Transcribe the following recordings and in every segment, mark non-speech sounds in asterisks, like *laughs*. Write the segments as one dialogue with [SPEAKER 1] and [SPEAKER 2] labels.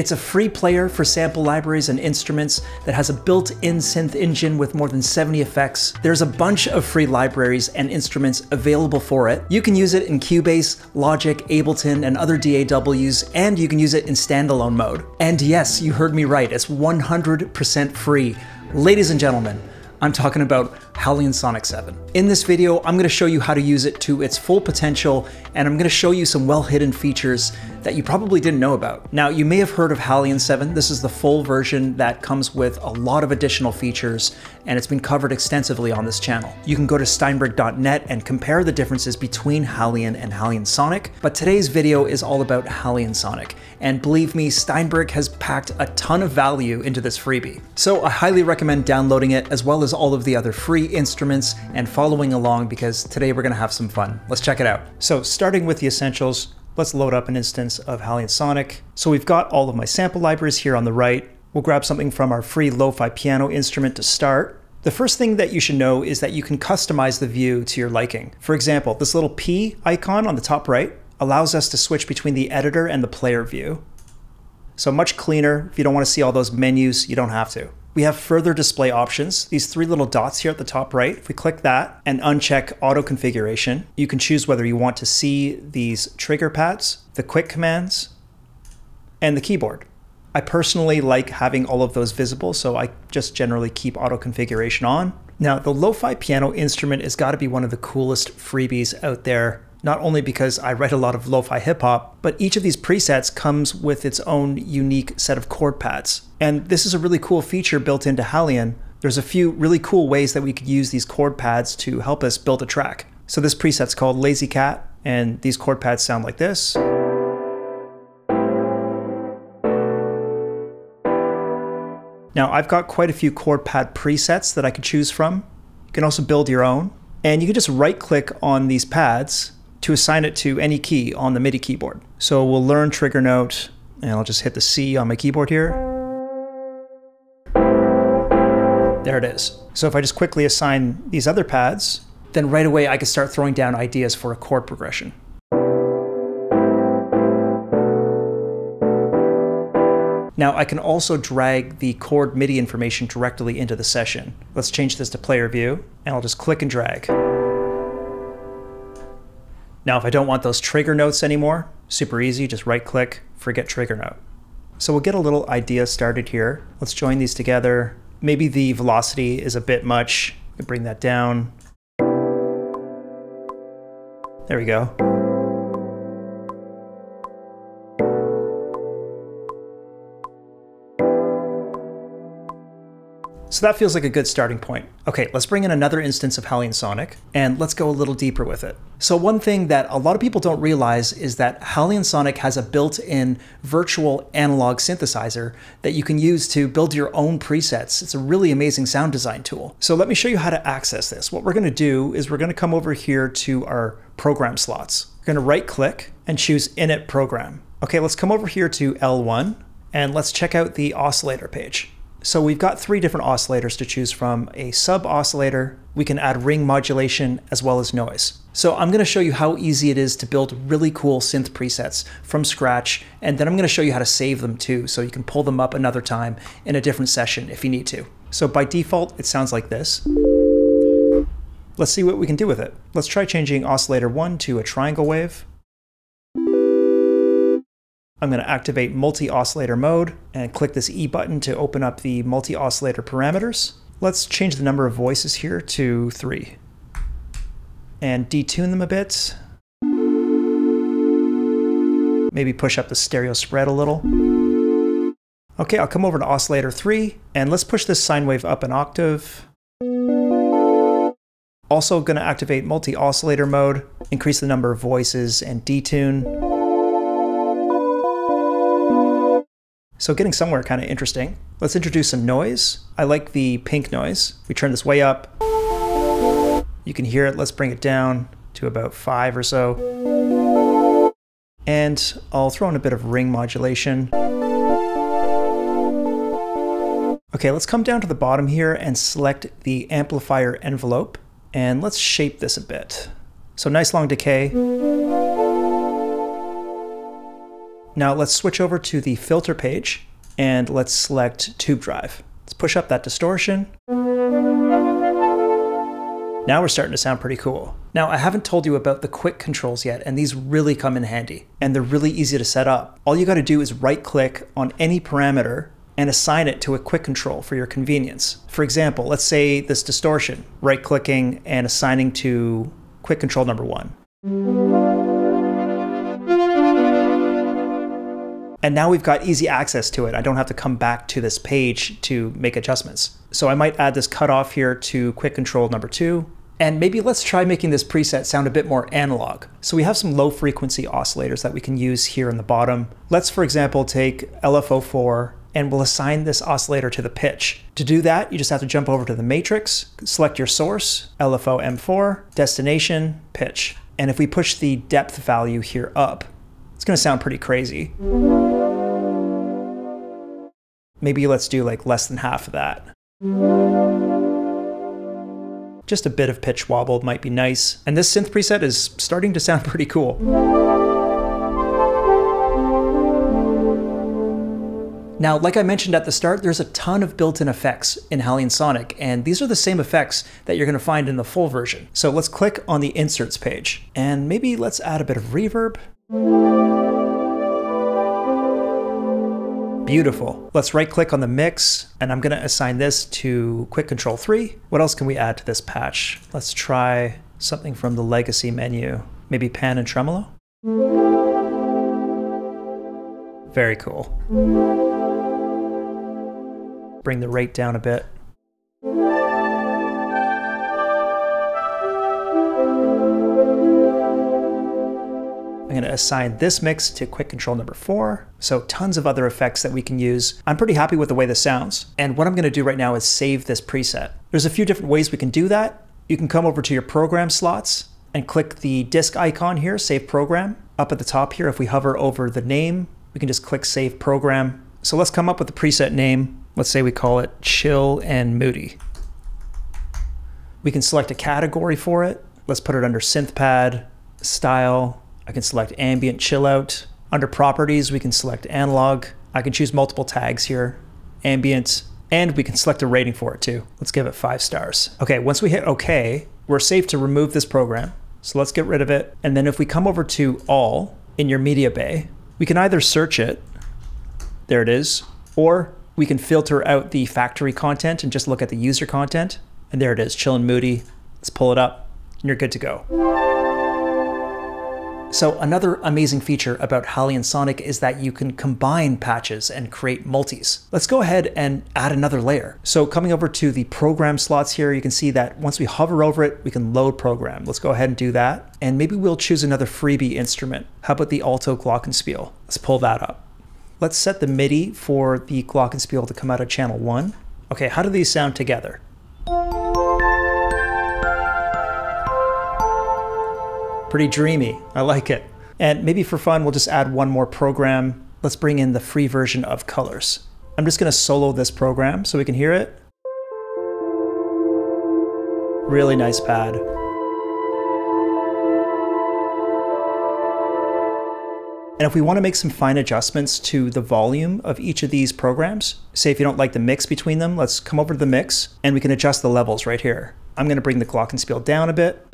[SPEAKER 1] It's a free player for sample libraries and instruments that has a built-in synth engine with more than 70 effects. There's a bunch of free libraries and instruments available for it. You can use it in Cubase, Logic, Ableton, and other DAWs, and you can use it in standalone mode. And yes, you heard me right, it's 100% free. Ladies and gentlemen, I'm talking about HALion Sonic 7. In this video, I'm going to show you how to use it to its full potential, and I'm going to show you some well-hidden features that you probably didn't know about. Now, you may have heard of HALion 7. This is the full version that comes with a lot of additional features, and it's been covered extensively on this channel. You can go to steinberg.net and compare the differences between HALion and HALion Sonic, but today's video is all about HALion Sonic, and believe me, Steinberg has packed a ton of value into this freebie. So I highly recommend downloading it, as well as all of the other free instruments and following along because today we're gonna have some fun. Let's check it out. So starting with the essentials, let's load up an instance of HALion Sonic. So we've got all of my sample libraries here on the right. We'll grab something from our free lo-fi piano instrument to start. The first thing that you should know is that you can customize the view to your liking. For example, this little P icon on the top right allows us to switch between the editor and the player view. So much cleaner. If you don't want to see all those menus, you don't have to. We have further display options. These three little dots here at the top right, if we click that and uncheck auto configuration, you can choose whether you want to see these trigger pads, the quick commands, and the keyboard. I personally like having all of those visible, so I just generally keep auto configuration on. Now, the lo-fi piano instrument has got to be one of the coolest freebies out there not only because I write a lot of lo-fi hip hop, but each of these presets comes with its own unique set of chord pads. And this is a really cool feature built into HALion. There's a few really cool ways that we could use these chord pads to help us build a track. So this preset's called Lazy Cat, and these chord pads sound like this. Now I've got quite a few chord pad presets that I could choose from. You can also build your own. And you can just right click on these pads to assign it to any key on the MIDI keyboard. So we'll learn trigger note, and I'll just hit the C on my keyboard here. There it is. So if I just quickly assign these other pads, then right away I can start throwing down ideas for a chord progression. Now I can also drag the chord MIDI information directly into the session. Let's change this to player view, and I'll just click and drag. Now, if I don't want those trigger notes anymore, super easy, just right click, forget trigger note. So we'll get a little idea started here. Let's join these together. Maybe the velocity is a bit much. Bring that down. There we go. So that feels like a good starting point. Okay, let's bring in another instance of HALion Sonic, and let's go a little deeper with it. So one thing that a lot of people don't realize is that HALion Sonic has a built-in virtual analog synthesizer that you can use to build your own presets. It's a really amazing sound design tool. So let me show you how to access this. What we're gonna do is we're gonna come over here to our program slots. We're gonna right click and choose Init Program. Okay, let's come over here to L1 and let's check out the oscillator page. So we've got three different oscillators to choose from, a sub oscillator, we can add ring modulation as well as noise. So I'm gonna show you how easy it is to build really cool synth presets from scratch, and then I'm gonna show you how to save them too, so you can pull them up another time in a different session if you need to. So by default, it sounds like this. Let's see what we can do with it. Let's try changing oscillator one to a triangle wave. I'm going to activate multi-oscillator mode and click this E button to open up the multi-oscillator parameters. Let's change the number of voices here to three and detune them a bit. Maybe push up the stereo spread a little. Okay, I'll come over to oscillator 3 and let's push this sine wave up an octave. Also going to activate multi-oscillator mode, increase the number of voices and detune. So getting somewhere kind of interesting. Let's introduce some noise. I like the pink noise. We turn this way up. You can hear it. Let's bring it down to about five or so. And I'll throw in a bit of ring modulation. Okay, let's come down to the bottom here and select the amplifier envelope. And let's shape this a bit. So nice long decay. Now let's switch over to the filter page and let's select tube drive. Let's push up that distortion. Now we're starting to sound pretty cool. Now I haven't told you about the quick controls yet, and these really come in handy. And they're really easy to set up. All you gotta do is right click on any parameter and assign it to a quick control for your convenience. For example, let's say this distortion, right clicking and assigning to quick control number one. And now we've got easy access to it. I don't have to come back to this page to make adjustments. So I might add this cutoff here to quick control number two. And maybe let's try making this preset sound a bit more analog. So we have some low frequency oscillators that we can use here in the bottom. Let's, for example, take LFO4 and we'll assign this oscillator to the pitch. To do that, you just have to jump over to the matrix, select your source, LFO M4, destination, pitch. And if we push the depth value here up, it's gonna sound pretty crazy. Maybe let's do like less than half of that. Just a bit of pitch wobble might be nice. And this synth preset is starting to sound *laughs* pretty cool. Now, like I mentioned at the start, there's a ton of built-in effects in HALion Sonic, and these are the same effects that you're gonna find in the full version. So let's click on the inserts page, and maybe let's add a bit of reverb. Beautiful. Let's right click on the mix and I'm gonna assign this to quick control three. What else can we add to this patch? Let's try something from the legacy menu. Maybe pan and tremolo? Very cool. Bring the rate down a bit. I'm to assign this mix to quick control number four. So tons of other effects that we can use. I'm pretty happy with the way this sounds. And what I'm going to do right now is save this preset. There's a few different ways we can do that. You can come over to your program slots and click the disk icon here, save program. Up at the top here, if we hover over the name, we can just click save program. So let's come up with a preset name. Let's say we call it chill and moody. We can select a category for it. Let's put it under synth pad, style, I can select ambient chill out. Under properties, we can select analog. I can choose multiple tags here, ambient, and we can select a rating for it too. Let's give it five stars. Okay, once we hit okay, we're safe to remove this program. So let's get rid of it. And then if we come over to all in your media bay, we can either search it, there it is, or we can filter out the factory content and just look at the user content. And there it is, chill and moody. Let's pull it up and you're good to go. So another amazing feature about HALion Sonic is that you can combine patches and create multis. Let's go ahead and add another layer. So coming over to the program slots here, you can see that once we hover over it, we can load program. Let's go ahead and do that. And maybe we'll choose another freebie instrument. How about the alto glockenspiel? Let's pull that up. Let's set the MIDI for the glockenspiel to come out of channel one. Okay, how do these sound together? Pretty dreamy. I like it. And maybe for fun, we'll just add one more program. Let's bring in the free version of colors. I'm just gonna solo this program so we can hear it. Really nice pad. And if we want to make some fine adjustments to the volume of each of these programs, say if you don't like the mix between them, let's come over to the mix and we can adjust the levels right here. I'm going to bring the glockenspiel down a bit.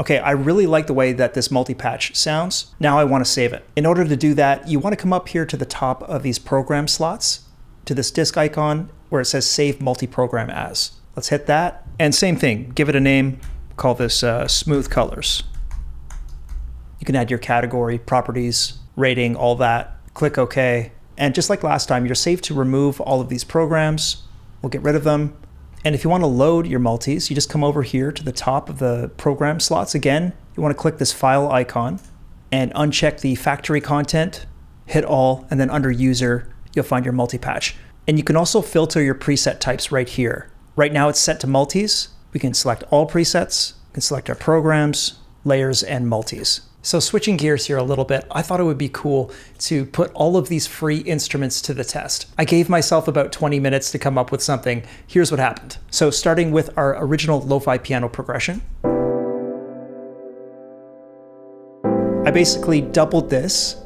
[SPEAKER 1] Okay, I really like the way that this multi-patch sounds. Now I want to save it. In order to do that, you want to come up here to the top of these program slots, to this disk icon where it says save multi-program as. Let's hit that. And same thing, give it a name, call this uh, smooth colors. You can add your category, properties, rating, all that. Click OK. And just like last time, you're safe to remove all of these programs. We'll get rid of them. And if you want to load your multis, you just come over here to the top of the program slots. Again, you want to click this file icon and uncheck the factory content, hit all, and then under user, you'll find your multi-patch. And you can also filter your preset types right here. Right now it's set to multis. We can select all presets, we can select our programs, layers, and multis. So switching gears here a little bit, I thought it would be cool to put all of these free instruments to the test. I gave myself about 20 minutes to come up with something. Here's what happened. So starting with our original lo-fi piano progression, I basically doubled this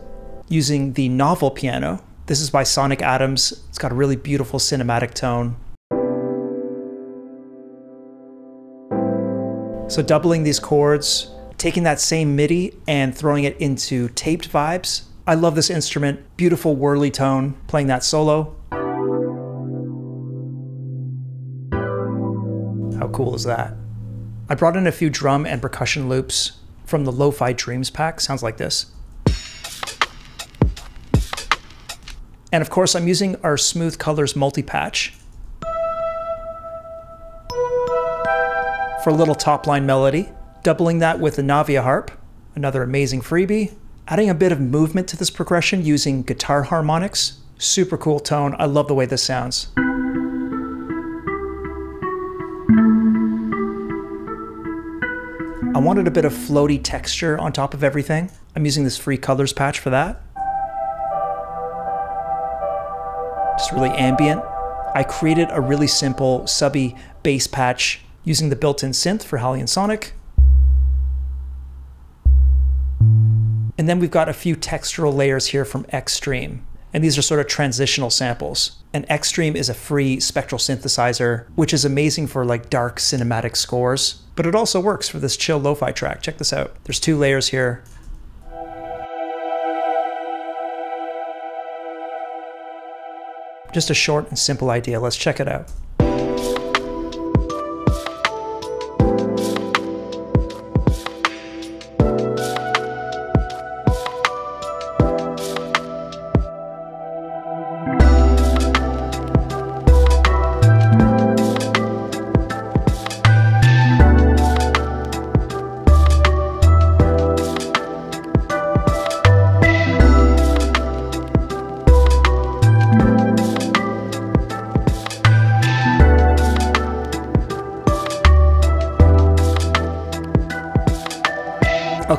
[SPEAKER 1] using the novel piano. This is by Sonic Adams. It's got a really beautiful cinematic tone. So doubling these chords, taking that same MIDI and throwing it into taped vibes. I love this instrument. Beautiful whirly tone, playing that solo. How cool is that? I brought in a few drum and percussion loops from the Lo-Fi Dreams pack. Sounds like this. And of course, I'm using our Smooth Colors multi-patch for a little top line melody, doubling that with the Navia harp, another amazing freebie, adding a bit of movement to this progression using guitar harmonics. Super cool tone. I love the way this sounds. I wanted a bit of floaty texture on top of everything. I'm using this free colors patch for that. Just really ambient. I created a really simple subby bass patch using the built-in synth for HALion Sonic. And then we've got a few textural layers here from Xstream. And these are sort of transitional samples. And Xstream is a free spectral synthesizer, which is amazing for like dark cinematic scores. But it also works for this chill lo-fi track. Check this out. There's two layers here. Just a short and simple idea. Let's check it out.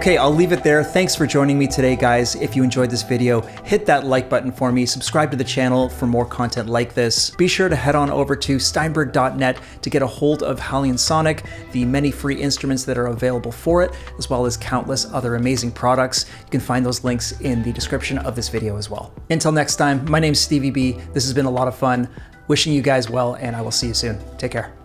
[SPEAKER 1] Okay, I'll leave it there. Thanks for joining me today, guys. If you enjoyed this video, hit that like button for me, subscribe to the channel for more content like this. Be sure to head on over to steinberg.net to get a hold of HALion Sonic, the many free instruments that are available for it, as well as countless other amazing products. You can find those links in the description of this video as well. Until next time, my name's Stevie B. This has been a lot of fun. Wishing you guys well, and I will see you soon. Take care.